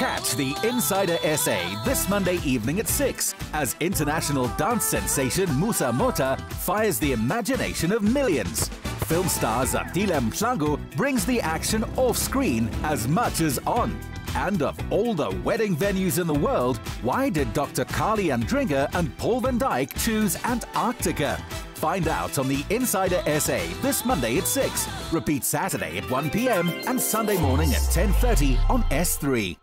Catch the Insider SA this Monday evening at 6 as international dance sensation Musa Motha fires the imagination of millions. Film star Sandile Mahlangu brings the action off screen as much as on. And of all the wedding venues in the world, why did Dr. Carly Andringa and Paul van Dyke choose Antarctica? Find out on the Insider SA this Monday at 6. Repeat Saturday at 1 p.m. and Sunday morning at 10:30 on S3.